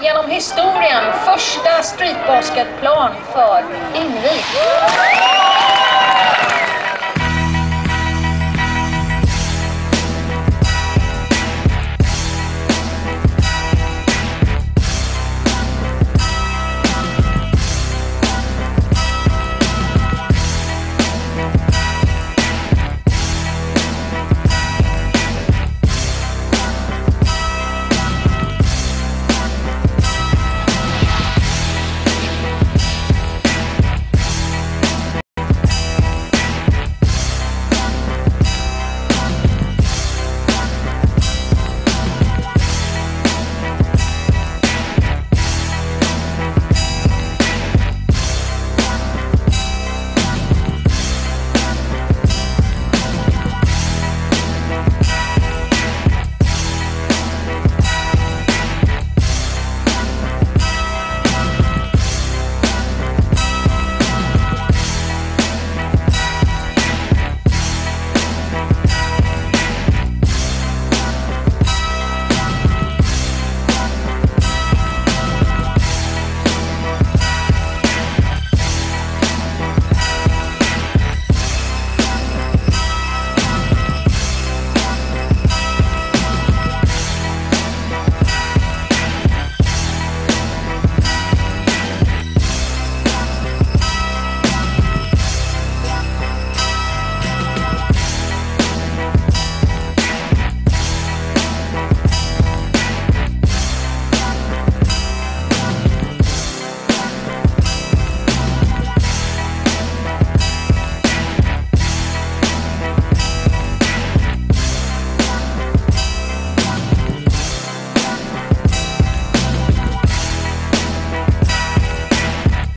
genom historien första streetbasketplan för invigd.